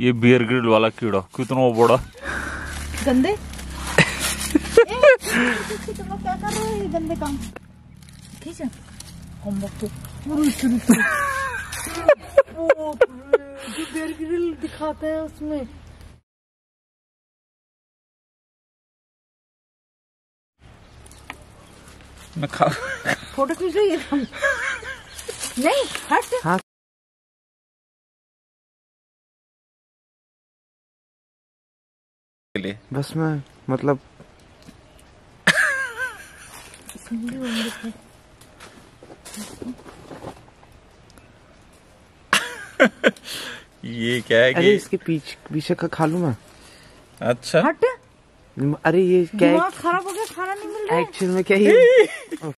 ये beer grill वाला कीड़ा। कितना बड़ा। गंदे? तुम लोग क्या कर रहे हो गंदे काम ठीक है तो जो बेयर ग्रिल दिखाते हैं उसमें मैं खा फ़ोटो खींच रही है? नहीं हट। हाँ। के लिए। बस मैं मतलब ये क्या है अरे इसके पीछे पीछे का खा लू मैं? अच्छा। हट। अरे ये क्या खराब हो गया खाना नहीं मिल रहा। एक्चुअल में क्या ही